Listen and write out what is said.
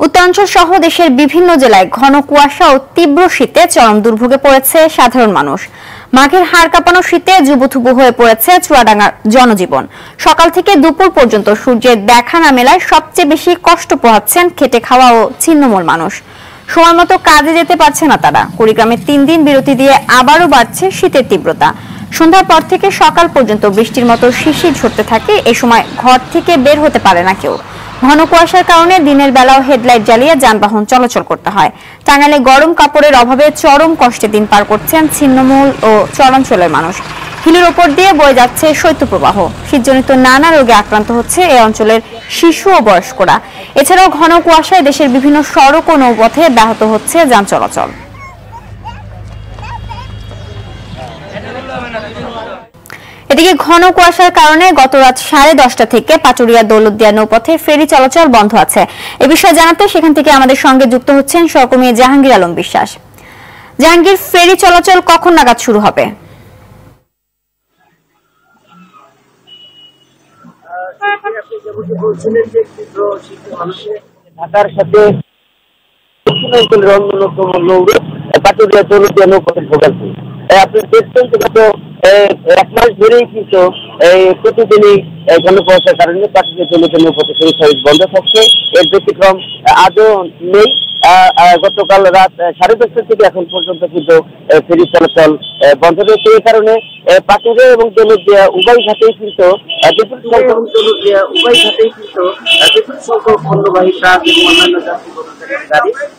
উত্তরাঞ্চল সহ দেশের বিভিন্ন জেলায় ঘন কুয়াশা ও তীব্র শীতে চরম দুর্ভোগে পড়েছে সাধারণ মানুষ। মাঘের হাড় কাঁপানো শীতে যুবথুবু হয়ে পড়েছে চুয়াডাঙ্গার জনজীবন। সকাল থেকে দুপুর পর্যন্ত সূর্যের দেখা না মেলায় সবচেয়ে বেশি কষ্ট পোহাচ্ছেন খেটে খাওয়া ও ছিন্নমূল মানুষ। সময় মতো কাজে যেতে পারছে না তারা। কুড়িগ্রামে তিন দিন বিরতি দিয়ে আবারও বাড়ছে শীতের তীব্রতা। সন্ধ্যার পর থেকে সকাল পর্যন্ত বৃষ্টির মতো শিশির ঝরতে থাকে। এ সময় ঘর থেকে বের হতে পারে না কেউ। ঘন কুয়াশার কারণে দিনের বেলাও হেডলাইট জ্বালিয়ে যানবাহন চলাচল করতে হয়। টাঙ্গাইলে গরম কাপড়ের অভাবে চরম কষ্টে দিন পার করছেন ছিন্নমূল ও চরাঞ্চলের মানুষ। হিলের ওপর দিয়ে বয়ে যাচ্ছে শৈত্যপ্রবাহ। শীতজনিত নানা রোগে আক্রান্ত হচ্ছে এই অঞ্চলের শিশু ও বয়স্করা। এছাড়াও ঘন কুয়াশায় দেশের বিভিন্ন সড়ক ও নৌপথে ব্যাহত হচ্ছে যান চলাচল। এদিকে ঘন কুয়াশার কারণে গত রাত সাড়ে দশটা থেকে পাচুরিয়া দৌলতদিয়া নৌপথে ফেরি চলাচল বন্ধ আছে। এ বিষয়ে জানাতে সেখান থেকে আমাদের সঙ্গে যুক্ত হচ্ছেন সহকর্মী জাহাঙ্গীর আলম বিশ্বাস। জাহাঙ্গীর, ফেরি চলাচল কখন নাগাদ শুরু হবে? ঢাকার সাথে পাটুরিয়া দৌলতিয়া নৌপথের ভোগান্তি আপনি দেখছেন যে গত এক মাস ধরেই কিন্তু এই প্রতিদিনই কুয়াশার কারণে দৌলতিয়া নৌপথে সেই সার্ভিস বন্ধ থাকছে। এর ব্যতিক্রম আজও নেই। গতকাল রাত সাড়ে দশটা থেকে এখন পর্যন্ত কিন্তু ফেরি চলাচল বন্ধ রয়েছে। এই কারণে পাটুরিয়া এবং দৌলতদিয়া উভয় ঘাটেই কিন্তু বিপুল সংখ্যক দৌলতদিয়া উভয় ঘাটেই কিন্তু বিপুল সংখ্যক পণ্যবাহী ট্রাক অন্যান্য যাত্রী গাড়ি